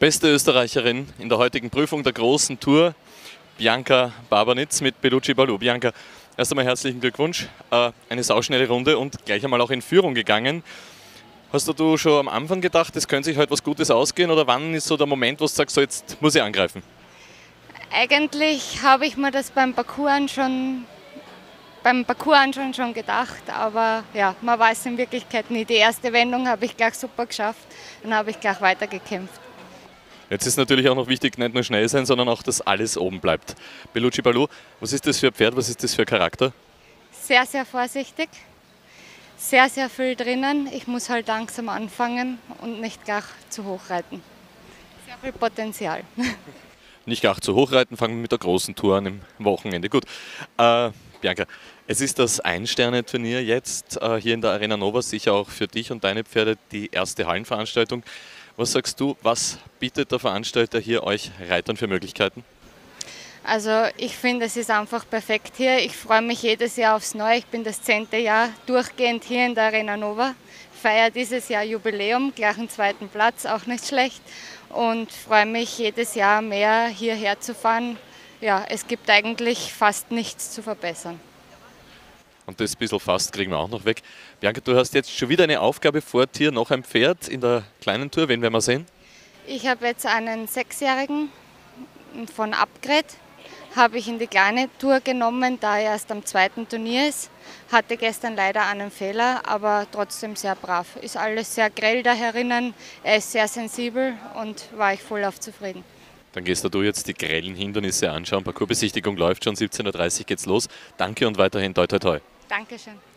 Beste Österreicherin in der heutigen Prüfung der großen Tour, Bianca Barbanitz mit Bellucci Balu. Bianca, erst einmal herzlichen Glückwunsch. Äh, eine sauschnelle Runde und gleich einmal auch in Führung gegangen. Hast du schon am Anfang gedacht, es könnte sich heute was Gutes ausgehen oder wann ist so der Moment, wo du sagst, so jetzt muss ich angreifen? Eigentlich habe ich mir das beim Parcours schon beim Parcours anschauen schon gedacht, aber ja, man weiß in Wirklichkeit nie. Die erste Wendung habe ich gleich super geschafft, dann habe ich gleich weitergekämpft. Jetzt ist natürlich auch noch wichtig, nicht nur schnell sein, sondern auch, dass alles oben bleibt. Bellucci Balu, was ist das für ein Pferd, was ist das für ein Charakter? Sehr, sehr vorsichtig, sehr, sehr viel drinnen. Ich muss halt langsam anfangen und nicht gleich zu hoch reiten. Sehr viel Potenzial. Nicht gleich zu hoch reiten, fangen wir mit der großen Tour an im Wochenende. Gut. Äh, Bianca, es ist das Ein-Sterne-Turnier jetzt äh, hier in der Arena Nova, sicher auch für dich und deine Pferde die erste Hallenveranstaltung. Was sagst du, was bietet der Veranstalter hier euch Reitern für Möglichkeiten? Also ich finde, es ist einfach perfekt hier. Ich freue mich jedes Jahr aufs Neue. Ich bin das zehnte Jahr durchgehend hier in der Arena Nova. Feiere dieses Jahr Jubiläum, gleich einen zweiten Platz, auch nicht schlecht. Und freue mich jedes Jahr mehr hierher zu fahren, ja, es gibt eigentlich fast nichts zu verbessern. Und das bisschen fast kriegen wir auch noch weg. Bianca, du hast jetzt schon wieder eine Aufgabe vor dir, noch ein Pferd in der kleinen Tour. Wen werden wir sehen? Ich habe jetzt einen Sechsjährigen von Upgrade, habe ich in die kleine Tour genommen, da er erst am zweiten Turnier ist. Hatte gestern leider einen Fehler, aber trotzdem sehr brav. Ist alles sehr grell da herinnen, er ist sehr sensibel und war ich voll auf zufrieden. Dann gehst du jetzt die grellen Hindernisse anschauen. Parcoursbesichtigung läuft schon, 17.30 Uhr geht's los. Danke und weiterhin toi toi toi. Dankeschön.